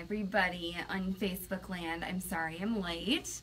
everybody on Facebook land. I'm sorry I'm late.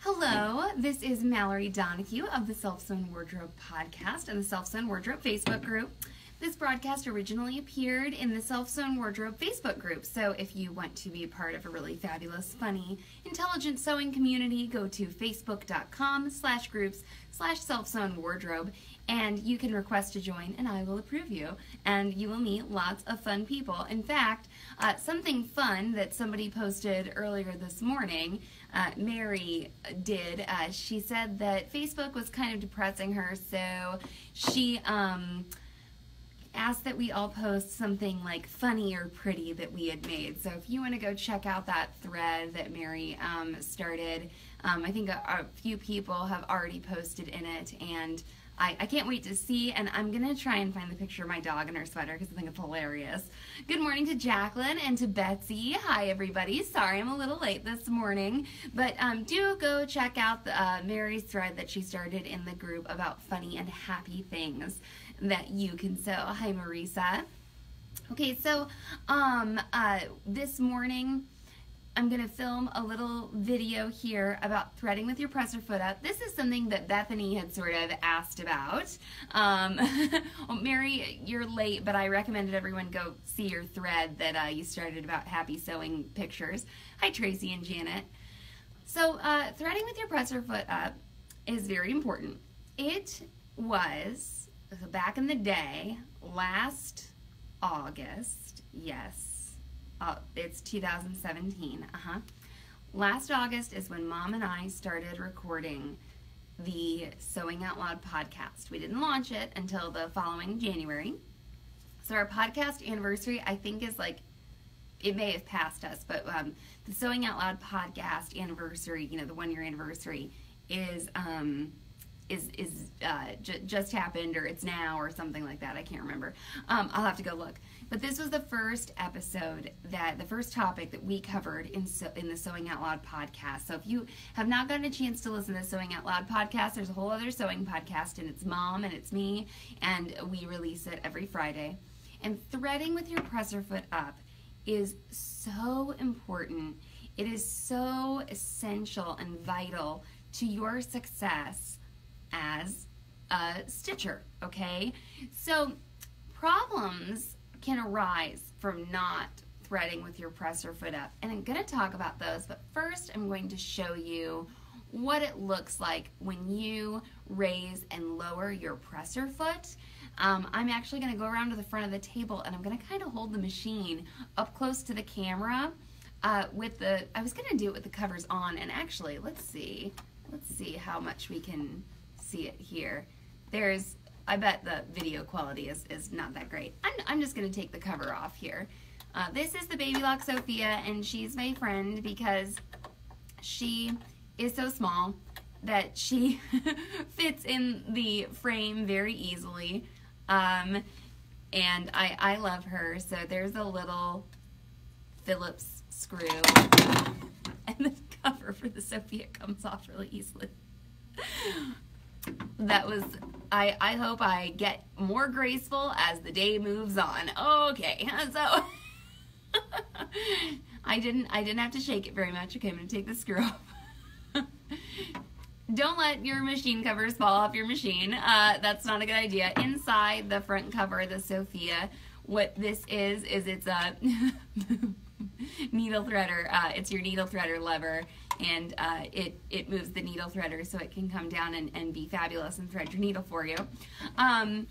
Hello, this is Mallory Donahue of the Self Sewn Wardrobe podcast and the Self Sewn Wardrobe Facebook group. This broadcast originally appeared in the Self Sewn Wardrobe Facebook group, so if you want to be part of a really fabulous, funny, intelligent sewing community, go to facebook.com slash groups slash self sewn wardrobe and you can request to join and I will approve you and you will meet lots of fun people. In fact, uh, something fun that somebody posted earlier this morning, uh, Mary did, uh, she said that Facebook was kind of depressing her, so she um, asked that we all post something like funny or pretty that we had made. So if you want to go check out that thread that Mary um, started, um, I think a, a, few people have already posted in it, and I, I can't wait to see. And I'm gonna try and find the picture of my dog in her sweater because I think it's hilarious. Good morning to Jacqueline and to Betsy. Hi everybody. Sorry I'm a little late this morning, but um, do go check out the, uh, Mary's thread that she started in the group about funny and happy things that you can sew. Hi, Marisa. Okay, so um, uh, this morning I'm going to film a little video here about threading with your presser foot up. This is something that Bethany had sort of asked about. Um, well, Mary, you're late, but I recommended everyone go see your thread that uh, you started about happy sewing pictures. Hi, Tracy and Janet. So uh, threading with your presser foot up is very important. It was back in the day, last August, yes, uh, it's 2017, uh-huh. Last August is when Mom and I started recording the Sewing Out Loud podcast. We didn't launch it until the following January. So our podcast anniversary, I think, is like, it may have passed us, but um, the Sewing Out Loud podcast anniversary, you know, the one year anniversary, is um, is is uh, j- just happened or it's now or something like that. I can't remember. Um, I'll have to go look. But this was the first episode that the first topic that we covered in so, in the Sewing Out Loud podcast. So if you have not gotten a chance to listen to the Sewing Out Loud podcast, there's a whole other sewing podcast, and it's mom and it's me, and we release it every Friday. And threading with your presser foot up is so important. It is so essential and vital to your success as a stitcher, okay? So problems can arise from not threading with your presser foot up. And I'm to talk about those, but first I'm going to show you what it looks like when you raise and lower your presser foot. Um, I'm actually to go around to the front of the table and I'm to kind of hold the machine up close to the camera uh, with the, I was to do it with the covers on and actually, let's see, let's see how much we can see it here. There's, I bet the video quality is, is not that great. I'm, I'm just going to take the cover off here. Uh, this is the Baby Lock Sofia, and she's my friend because she is so small that she fits in the frame very easily. Um, and I, I love her. So there's a little Phillips screw. And the cover for the Sofia comes off really easily that was I I hope I get more graceful as the day moves on. Okay, so I didn't I didn't have to shake it very much. Okay, I'm gonna take the screw off. Don't let your machine covers fall off your machine. Uh, that's not a good idea. Inside the front cover, the Sofia, what this is is it's a needle threader. Uh, it's your needle threader lever and uh, it, it moves the needle threader so it can come down and, and be fabulous and thread your needle for you. Um,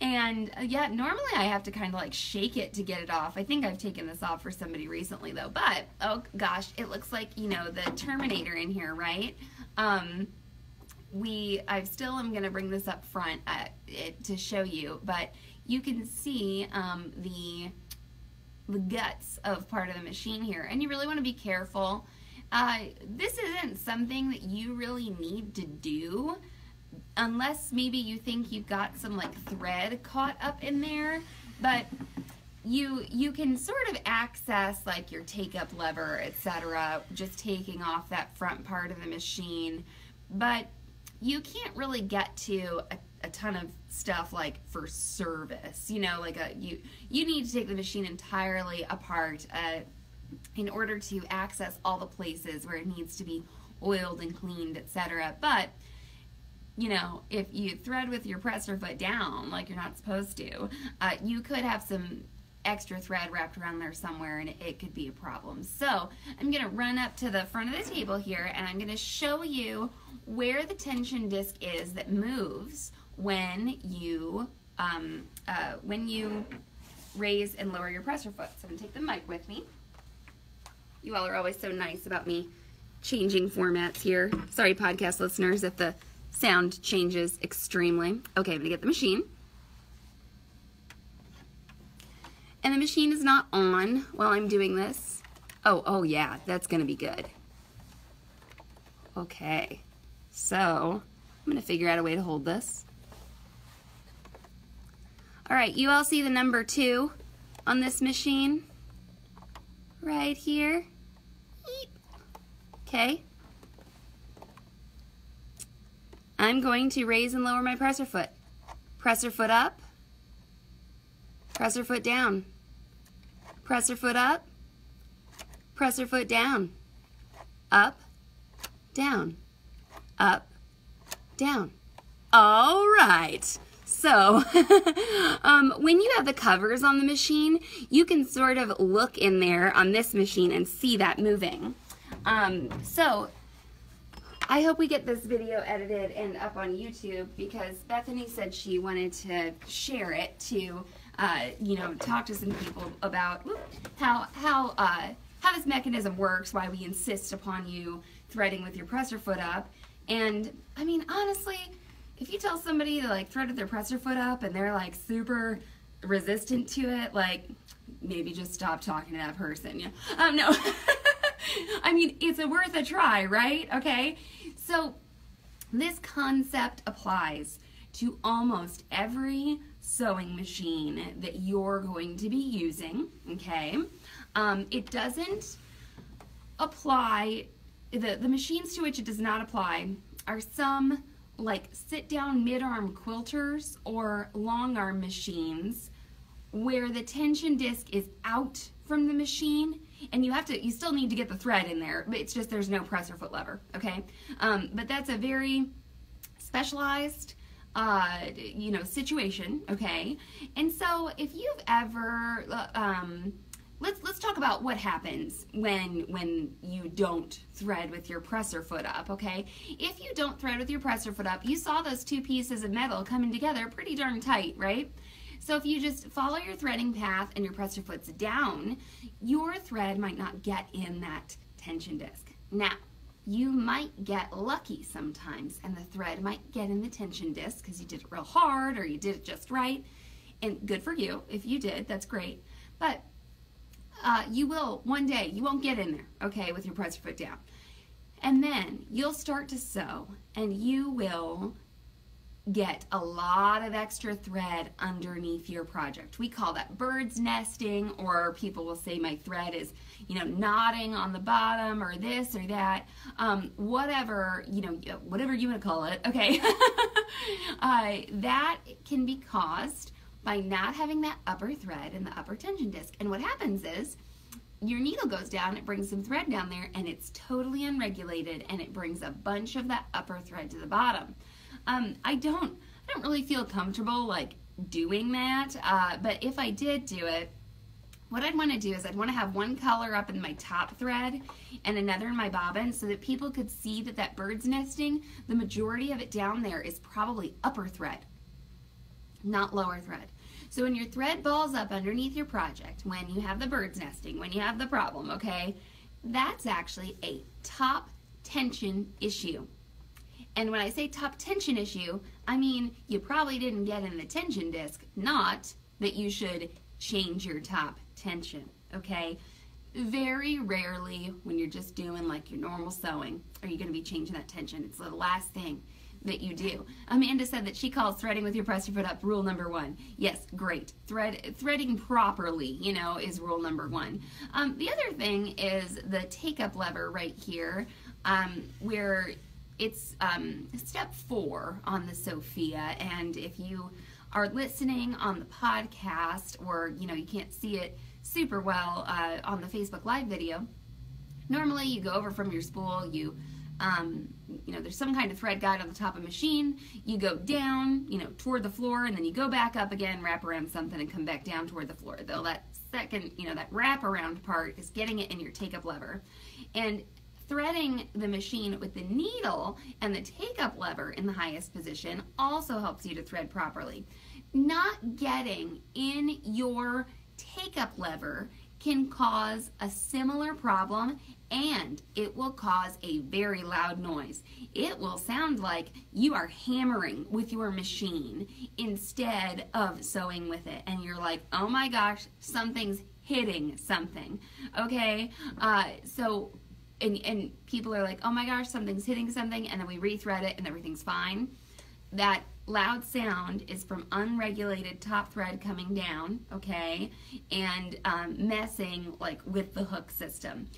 and uh, yeah, normally I have to kind of like shake it to get it off. I think I've taken this off for somebody recently though, but oh gosh, it looks like, you know, the Terminator in here, right? Um, we, I still am going to bring this up front uh, it, to show you, but you can see um, the, the guts of part of the machine here. And you really want to be careful uh, this isn't something that you really need to do unless maybe you think you've got some like thread caught up in there, but you you can sort of access like your take up lever, etc., just taking off that front part of the machine, but you can't really get to a a ton of stuff like for service. You know, like a you you need to take the machine entirely apart uh, in order to access all the places where it needs to be oiled and cleaned, etc. But you know, if you thread with your presser foot down like you're not supposed to, uh, you could have some extra thread wrapped around there somewhere and it could be a problem. So I'm going to run up to the front of the table here and I'm going to show you where the tension disc is that moves when you um, uh, when you raise and lower your presser foot. So I'm going to take the mic with me. You all are always so nice about me changing formats here. Sorry, podcast listeners, if the sound changes extremely. Okay, I'm going to get the machine. And the machine is not on while I'm doing this. Oh, oh yeah, that's going to be good. Okay, so I'm going to figure out a way to hold this. All right, you all see the number two on this machine? Right here. Okay. I'm going to raise and lower my presser foot. Presser foot up. Presser foot down. Presser foot up. Presser foot down. Up. Down. Up. Down. All right. So, um, when you have the covers on the machine, you can sort of look in there on this machine and see that moving. Um, so, I hope we get this video edited and up on YouTube because Bethany said she wanted to share it to, uh, you know, talk to some people about how how uh, how this mechanism works, why we insist upon you threading with your presser foot up, and I mean honestly, if you tell somebody to like thread with their presser foot up and they're like super resistant to it, like maybe just stop talking to that person. Yeah, um, no. I mean, it's a worth a try, right? Okay. So this concept applies to almost every sewing machine that you're going to be using, okay? Um, it doesn't apply, the, the machines to which it does not apply are some like sit down mid-arm quilters or long arm machines where the tension disc is out from the machine and you have to you still need to get the thread in there but it's just there's no presser foot lever okay? Um, but that's a very specialized uh, you know situation okay? And so if you've ever uh, um, let's let's talk about what happens when when you don't thread with your presser foot up okay? If you don't thread with your presser foot up you saw those two pieces of metal coming together pretty darn tight right so if you just follow your threading path and your presser foot's down, your thread might not get in that tension disc. Now, you might get lucky sometimes and the thread might get in the tension disc because you did it real hard or you did it just right. And good for you if you did, that's great. But uh, you will one day, you won't get in there, okay, with your presser foot down. And then you'll start to sew and you will get a lot of extra thread underneath your project. We call that bird's nesting or people will say my thread is, you know, knotting on the bottom or this or that. Um, whatever, you know, whatever you want to call it, okay? uh, that can be caused by not having that upper thread in the upper tension disc. And what happens is your needle goes down, it brings some thread down there and it's totally unregulated and it brings a bunch of that upper thread to the bottom. Um, I don't, I don't really feel comfortable like doing that, uh, but if I did do it, what I'd want to do is I'd want to have one color up in my top thread and another in my bobbin so that people could see that that bird's nesting, the majority of it down there is probably upper thread, not lower thread. So when your thread balls up underneath your project, when you have the bird's nesting, when you have the problem, okay, that's actually a top tension issue. And when I say top tension issue, I mean you probably didn't get in the tension disc, not that you should change your top tension, okay? Very rarely when you're just doing like your normal sewing are you going to be changing that tension. It's the last thing that you do. Amanda said that she calls threading with your presser foot up rule number one. Yes, great. Thread threading properly, you know, is rule number one. Um, the other thing is the take up lever right here, um, where it's um, step four on the Sofia, and if you are listening on the podcast or you know you can't see it super well uh, on the Facebook Live video, normally you go over from your spool, you um, you know, there's some kind of thread guide on the top of the machine. You go down, you know, toward the floor, and then you go back up again, wrap around something, and come back down toward the floor. Though that second, you know, that wrap around part is getting it in your take up lever. And threading the machine with the needle and the take up lever in the highest position also helps you to thread properly. Not getting in your take up lever can cause a similar problem and it will cause a very loud noise. It will sound like you are hammering with your machine instead of sewing with it. And you're like, oh my gosh, something's hitting something. Okay? Uh, so, and, and people are like, oh my gosh, something's hitting something. And then we rethread it and everything's fine. That loud sound is from unregulated top thread coming down, okay, and um, messing like with the hook system.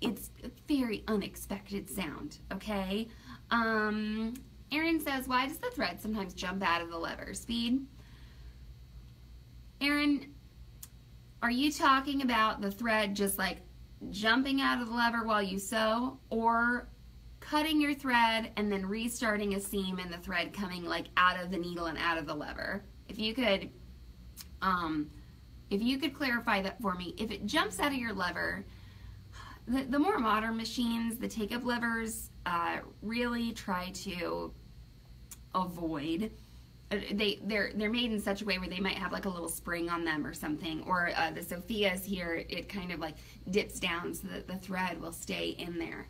It's a very unexpected sound, okay? Um, Aaron says, why does the thread sometimes jump out of the lever? Speed? Aaron, are you talking about the thread just like jumping out of the lever while you sew or cutting your thread and then restarting a seam and the thread coming like out of the needle and out of the lever. If you could, um, if you could clarify that for me, if it jumps out of your lever, the, the more modern machines, the take-up levers, uh, really try to avoid they they're they're made in such a way where they might have like a little spring on them or something or uh, the sophia's here it kind of like dips down so that the thread will stay in there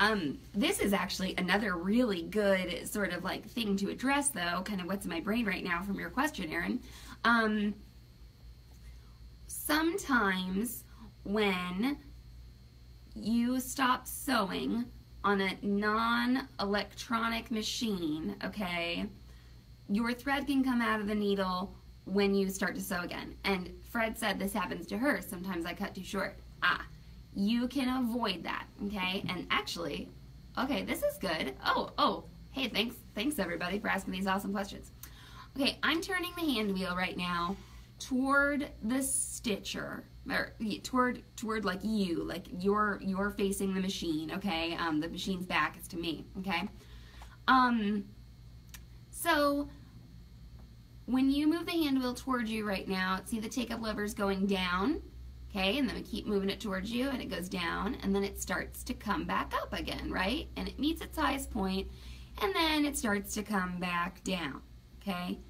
um, this is actually another really good sort of like thing to address, though, kind of what's in my brain right now from your question, Aaron. Um, sometimes when you stop sewing on a non electronic machine, okay, your thread can come out of the needle when you start to sew again. And Fred said this happens to her. Sometimes I cut too short. Ah, you can avoid that, okay? And actually, okay, this is good. Oh, oh, hey, thanks, thanks everybody for asking these awesome questions. Okay, I'm turning the hand wheel right now toward the stitcher, or toward toward like you, like you're you're facing the machine, okay? Um, the machine's back is to me, okay? Um, so when you move the hand wheel towards you right now, see the take up levers going down, Okay, and then we keep moving it towards you and it goes down and then it starts to come back up again, right? And it meets its highest point and then it starts to come back down, okay?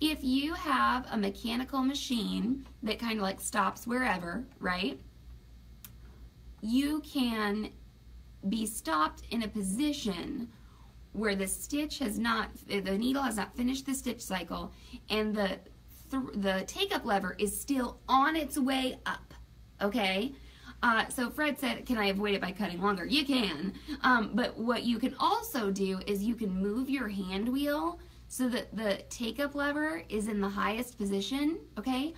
If you have a mechanical machine that kind of like stops wherever, right? You can be stopped in a position where the stitch has not, the needle has not finished the stitch cycle and the th the take-up lever is still on its way up, okay? Uh, so Fred said, can I avoid it by cutting longer? You can, um, but what you can also do is you can move your hand wheel so that the take-up lever is in the highest position, okay?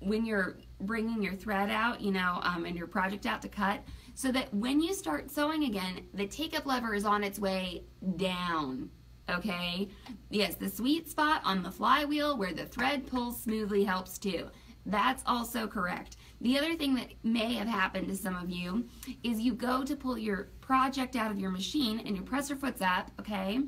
When you're bringing your thread out, you know, um, and your project out to cut, so that when you start sewing again, the take-up lever is on its way down, okay? Yes, the sweet spot on the flywheel where the thread pulls smoothly helps too. That's also correct. The other thing that may have happened to some of you is you go to pull your project out of your machine and your presser foot's up, okay?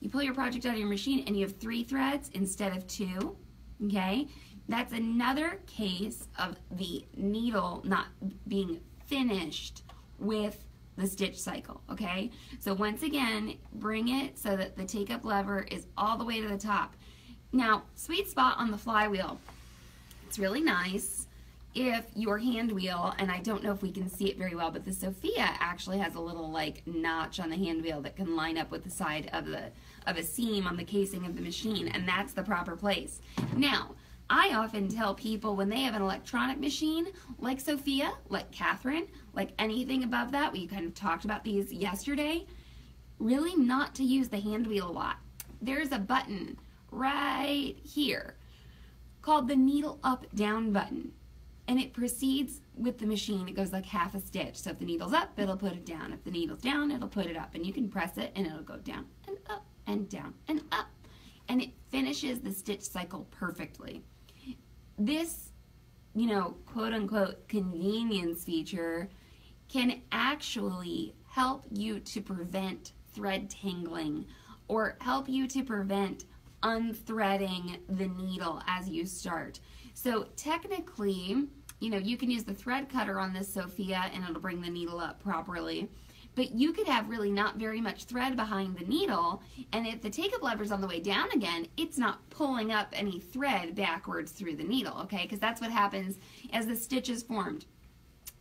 You pull your project out of your machine and you have three threads instead of two, okay? That's another case of the needle not being finished with the stitch cycle, okay? So once again, bring it so that the take-up lever is all the way to the top. Now, sweet spot on the flywheel. It's really nice if your hand wheel, and I don't know if we can see it very well, but the Sofia actually has a little like notch on the hand wheel that can line up with the side of the of a seam on the casing of the machine, and that's the proper place. Now, I often tell people when they have an electronic machine, like Sofia, like Catherine, like anything above that, we kind of talked about these yesterday, really not to use the hand wheel a lot. There's a button right here called the needle up down button. and it proceeds with the machine. It goes like half a stitch. So if the needle's up, it'll put it down. If the needle's down, it'll put it up. And you can press it and it'll go down and up and down and up. And it finishes the stitch cycle perfectly. This, you know, quote unquote convenience feature can actually help you to prevent thread tangling or help you to prevent unthreading the needle as you start. So technically, you know, you can use the thread cutter on this Sofia and it'll bring the needle up properly. But you could have really not very much thread behind the needle, and if the take-up lever's on the way down again, it's not pulling up any thread backwards through the needle, okay? Because that's what happens as the stitch is formed.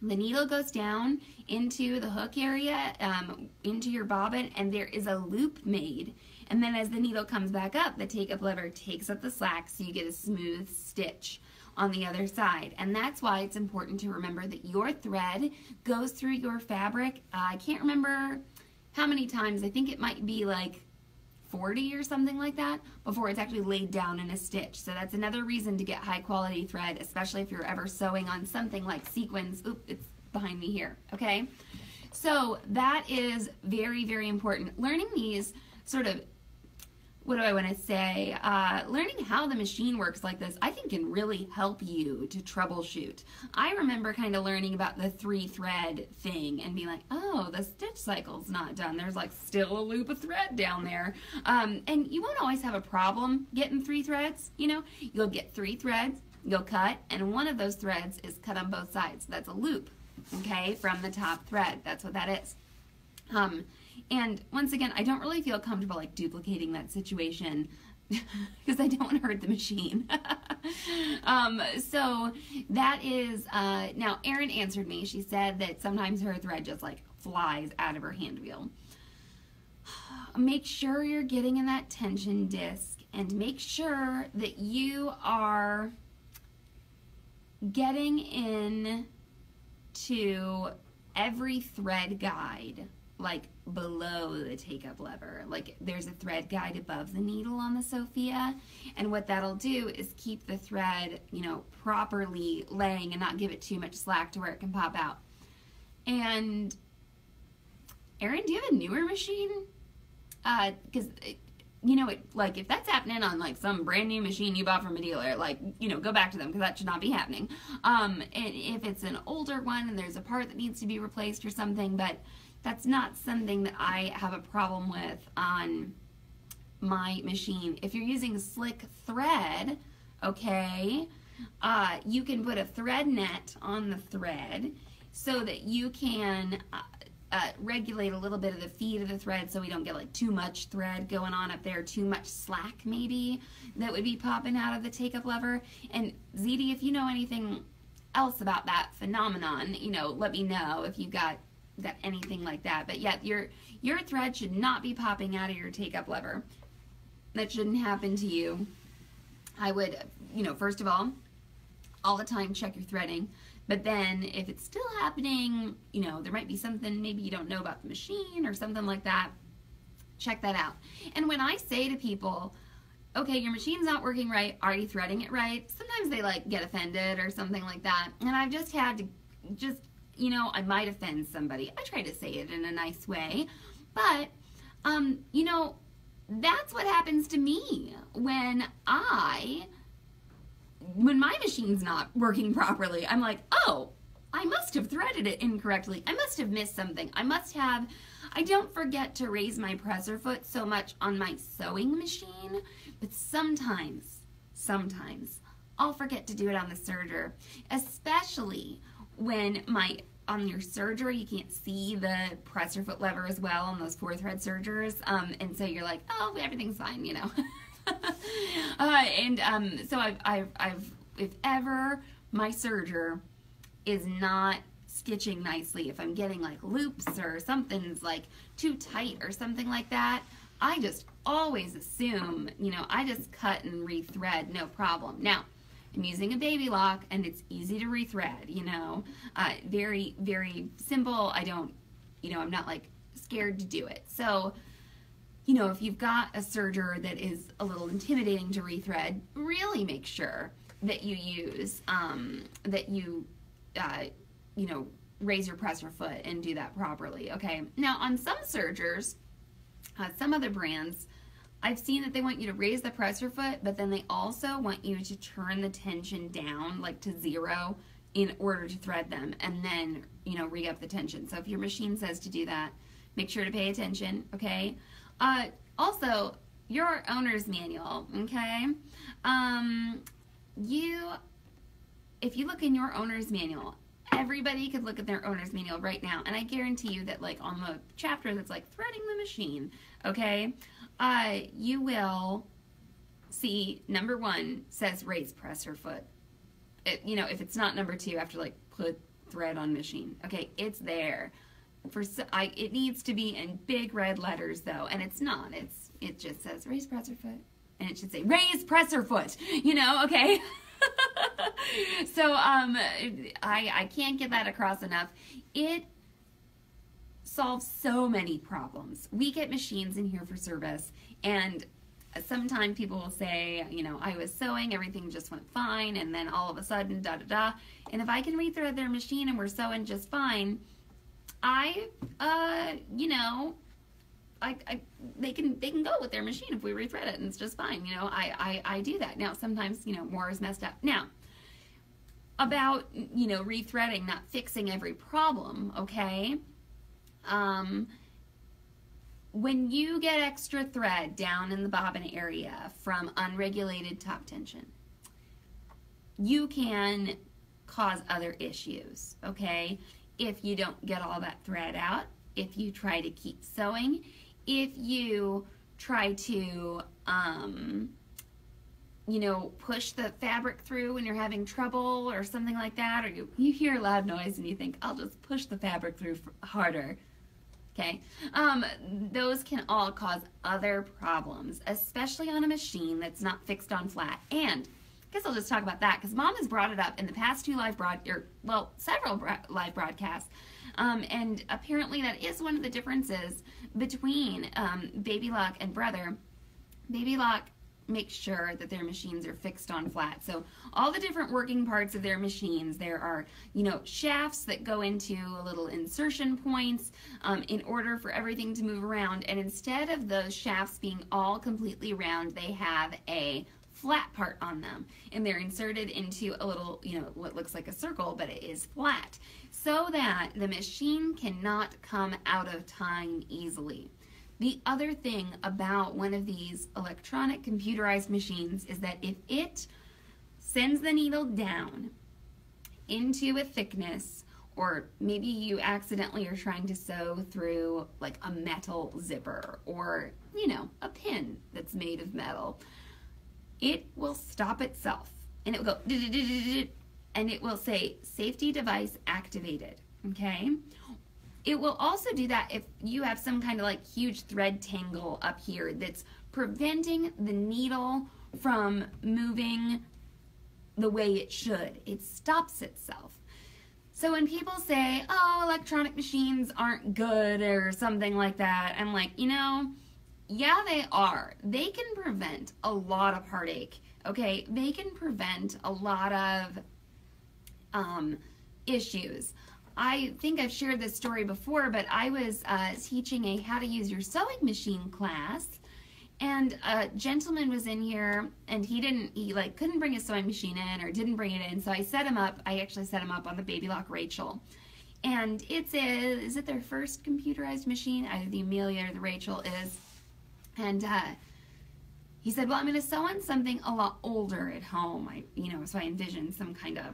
The needle goes down into the hook area, um, into your bobbin, and there is a loop made. And then as the needle comes back up, the take-up lever takes up the slack so you get a smooth stitch on the other side. And that's why it's important to remember that your thread goes through your fabric. Uh, I can't remember how many times. I think it might be like 40 or something like that before it's actually laid down in a stitch. So that's another reason to get high quality thread, especially if you're ever sewing on something like sequins. Oop, it's behind me here, okay? So that is very, very important. Learning these sort of what do I want to say? Uh, learning how the machine works like this, I think, can really help you to troubleshoot. I remember kind of learning about the three thread thing and being like, oh, the stitch cycle's not done. There's like still a loop of thread down there. Um, and you won't always have a problem getting three threads. You know, you'll get three threads, you'll cut, and one of those threads is cut on both sides. That's a loop, okay, from the top thread. That's what that is. Um, and once again, I don't really feel comfortable like duplicating that situation because I don't want to hurt the machine. um, so that is, uh, now Erin answered me. She said that sometimes her thread just like flies out of her hand wheel. Make sure you're getting in that tension disc and make sure that you are getting in to every thread guide like below the take up lever. Like there's a thread guide above the needle on the Sofia. And what that'll do is keep the thread, you know, properly laying and not give it too much slack to where it can pop out. And Erin, do you have a newer machine? Because, uh, you know, it, like if that's happening on like some brand new machine you bought from a dealer, like, you know, go back to them because that should not be happening. Um, and if it's an older one and there's a part that needs to be replaced or something, but that's not something that I have a problem with on my machine. If you're using slick thread, okay, uh, you can put a thread net on the thread so that you can uh, uh, regulate a little bit of the feed of the thread so we don't get like too much thread going on up there, too much slack maybe that would be popping out of the take-up lever. And Zede, if you know anything else about that phenomenon, you know, let me know if you've got that anything like that. But yet your your thread should not be popping out of your take up lever. That shouldn't happen to you. I would, you know, first of all, all the time check your threading. But then if it's still happening, you know, there might be something maybe you don't know about the machine or something like that. Check that out. And when I say to people, okay, your machine's not working right, are you threading it right? Sometimes they like get offended or something like that. And I've just had to just you know, I might offend somebody. I try to say it in a nice way, but, um, you know, that's what happens to me when I, when my machine's not working properly. I'm like, oh, I must have threaded it incorrectly. I must have missed something. I must have, I don't forget to raise my presser foot so much on my sewing machine, but sometimes, sometimes, I'll forget to do it on the serger, especially when my on your serger you can't see the presser foot lever as well on those four thread sergers um, and so you're like oh everything's fine you know. Uh, and um, so I've, I've, I've if ever my serger is not stitching nicely if I'm getting like loops or something's like too tight or something like that I just always assume you know I just cut and rethread no problem. Now I'm using a baby lock and it's easy to rethread, you know, uh, very, very simple. I don't, you know, I'm not like scared to do it. So, you know, if you've got a serger that is a little intimidating to rethread, really make sure that you use, um, that you, uh, you know, raise your presser foot and do that properly. Okay. Now, on some sergers, uh, some other brands, I've seen that they want you to raise the presser foot, but then they also want you to turn the tension down, like to zero, in order to thread them, and then you know re up the tension. So if your machine says to do that, make sure to pay attention. Okay. Uh, also, your owner's manual. Okay. Um, you, if you look in your owner's manual, everybody could look at their owner's manual right now, and I guarantee you that like on the chapter that's like threading the machine. Okay uh, you will see number one says raise presser foot. It, you know, if it's not number two, after like put thread on machine. Okay, it's there. For I, it needs to be in big red letters though, and it's not. It's it just says raise presser foot, and it should say raise presser foot. You know, okay. so um, I I can't get that across enough. It solves so many problems. We get machines in here for service, and sometimes people will say, you know, I was sewing, everything just went fine, and then all of a sudden, da da da. And if I can rethread their machine and we're sewing just fine, I, uh, you know, I, I, they can they can go with their machine if we rethread it and it's just fine. You know, I, I, I do that. Now sometimes, you know, more is messed up. Now, about, you know, rethreading, not fixing every problem, okay? Um, when you get extra thread down in the bobbin area from unregulated top tension, you can cause other issues, okay? If you don't get all that thread out, if you try to keep sewing, if you try to, um, you know, push the fabric through when you're having trouble or something like that, or you, you hear a loud noise and you think, I'll just push the fabric through harder okay? Um, those can all cause other problems, especially on a machine that's not fixed on flat. And I guess I'll just talk about that because mom has brought it up in the past two live broad, or well, several live broadcasts. Um, and apparently that is one of the differences between um, Baby Lock and Brother. Baby Lock make sure that their machines are fixed on flat. So all the different working parts of their machines, there are, you know, shafts that go into a little insertion points um, in order for everything to move around. And instead of those shafts being all completely round, they have a flat part on them and they're inserted into a little, you know, what looks like a circle, but it is flat so that the machine cannot come out of time easily. The other thing about one of these electronic computerized machines is that if it sends the needle down into a thickness, or maybe you accidentally are trying to sew through like a metal zipper or, you know, a pin that's made of metal, it will stop itself and it will go and it will say safety device activated. Okay. It will also do that if you have some kind of like huge thread tangle up here that's preventing the needle from moving the way it should. It stops itself. So when people say, oh, electronic machines aren't good or something like that, I'm like, you know, yeah, they are. They can prevent a lot of heartache, okay? They can prevent a lot of um, issues. I think I've shared this story before, but I was uh, teaching a how to use your sewing machine class, and a gentleman was in here, and he didn't, he like couldn't bring his sewing machine in or didn't bring it in, so I set him up. I actually set him up on the Baby Lock Rachel, and it's a, is it their first computerized machine? Either the Amelia or the Rachel is, and uh, he said, well, I'm going to sew on something a lot older at home. I, you know, so I envisioned some kind of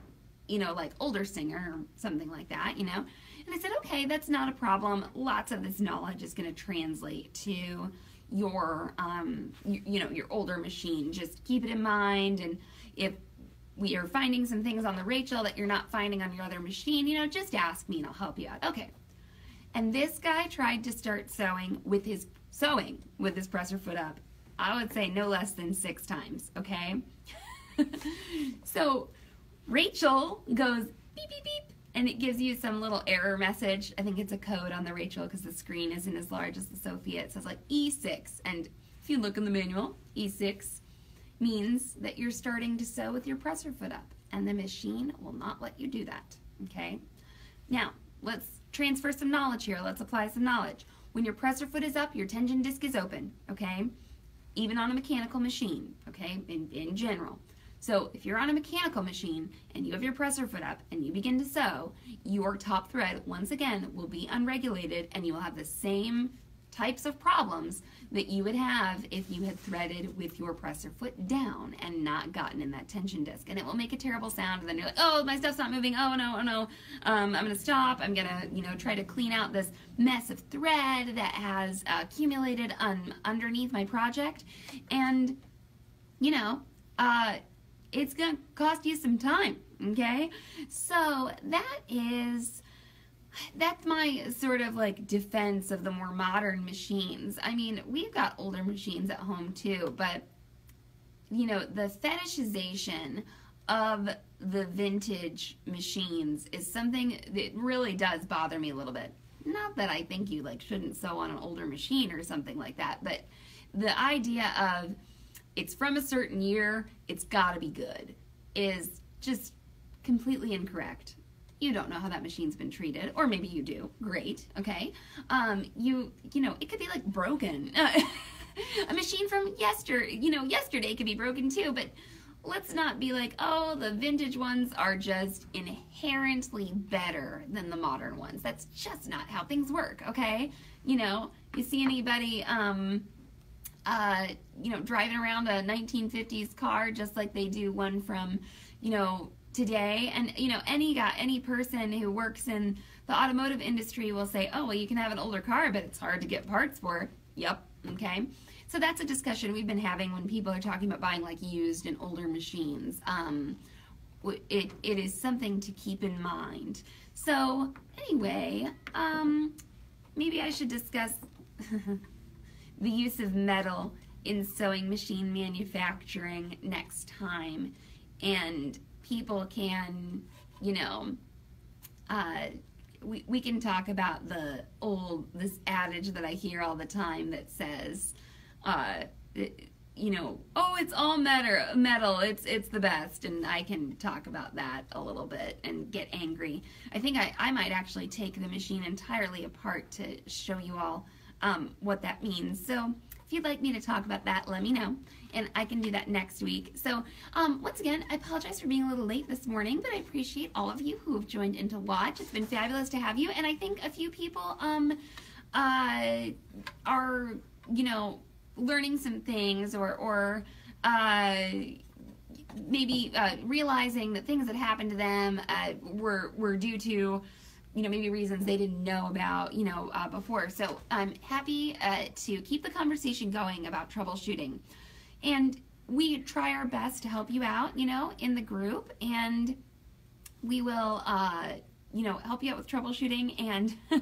you know, like older singer or something like that, you know. And I said, okay, that's not a problem. Lots of this knowledge is going to translate to your, um, you, you know, your older machine. Just keep it in mind. And if we are finding some things on the Rachel that you're not finding on your other machine, you know, just ask me and I'll help you out. Okay. And this guy tried to start sewing with his sewing with his presser foot up. I would say no less than six times, okay? so Rachel goes beep, beep, beep, and it gives you some little error message. I think it's a code on the Rachel because the screen isn't as large as the Sofia. It says like E6. And if you look in the manual, E6 means that you're starting to sew with your presser foot up, and the machine will not let you do that, okay? Now, let's transfer some knowledge here. Let's apply some knowledge. When your presser foot is up, your tension disc is open, okay? Even on a mechanical machine, okay, in, in general. So if you're on a mechanical machine and you have your presser foot up and you begin to sew, your top thread, once again, will be unregulated and you will have the same types of problems that you would have if you had threaded with your presser foot down and not gotten in that tension disc. And it will make a terrible sound and then you're like, oh, my stuff's not moving. Oh, no, oh, no. Um, I'm going to stop. I'm going to, you know, try to clean out this mess of thread that has accumulated un underneath my project. And, you know, uh, it's going to cost you some time, okay? So that is that's my sort of like defense of the more modern machines. I mean, we've got older machines at home too, but you know, the fetishization of the vintage machines is something that really does bother me a little bit. Not that I think you like shouldn't sew on an older machine or something like that, but the idea of it's from a certain year, it's got to be good is just completely incorrect. You don't know how that machine's been treated or maybe you do. Great okay. Um, you you know it could be like broken. A machine from yester you know yesterday could be broken too but let's not be like oh the vintage ones are just inherently better than the modern ones. That's just not how things work okay? You know you see anybody um uh you know driving around a 1950s car just like they do one from you know today. And you know any guy any person who works in the automotive industry will say oh well you can have an older car but it's hard to get parts for. Yep okay. So that's a discussion we've been having when people are talking about buying like used and older machines. Um, it, it is something to keep in mind. So anyway um, maybe I should discuss the use of metal in sewing machine manufacturing next time and people can, you know, uh, we, we can talk about the old, this adage that I hear all the time that says, uh, you know, oh, it's all metal, metal, it's, it's the best. And I can talk about that a little bit and get angry. I think I, I might actually take the machine entirely apart to show you all um, what that means. So if you'd like me to talk about that, let me know and I can do that next week. So um, once again, I apologize for being a little late this morning, but I appreciate all of you who have joined in to watch. It's been fabulous to have you, and I think a few people um, uh, are, you know, learning some things or, or uh, maybe uh, realizing that things that happened to them uh, were, were due to you know, maybe reasons they didn't know about, you know, uh, before. So I'm happy uh, to keep the conversation going about troubleshooting. And we try our best to help you out, you know, in the group. And we will, uh, you know, help you out with troubleshooting. And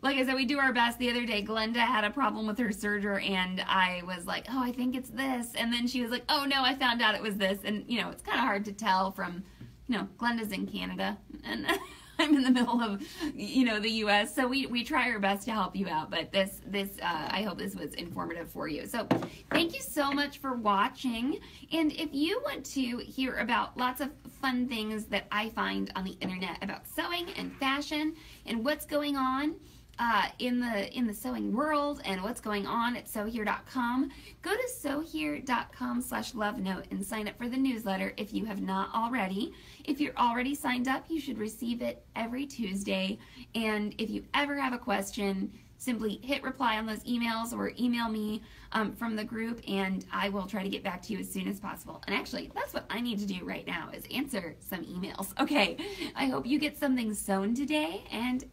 like I said, we do our best. The other day, Glenda had a problem with her serger, and I was like, oh, I think it's this. And then she was like, oh, no, I found out it was this. And, you know, it's kind of hard to tell from, you know, Glenda's in Canada. And I'm in the middle of, you know, the U.S. So we, we try our best to help you out. But this, this uh, I hope this was informative for you. So thank you so much for watching. And if you want to hear about lots of fun things that I find on the internet about sewing and fashion and what's going on, uh, in the in the sewing world and what's going on at sewhere.com, go to sewhere.com slash love note and sign up for the newsletter if you have not already. If you're already signed up, you should receive it every Tuesday. And if you ever have a question, simply hit reply on those emails or email me um, from the group and I will try to get back to you as soon as possible. And actually, that's what I need to do right now is answer some emails. Okay, I hope you get something sewn today and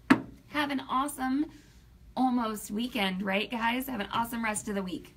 have an awesome almost weekend, right, guys? Have an awesome rest of the week.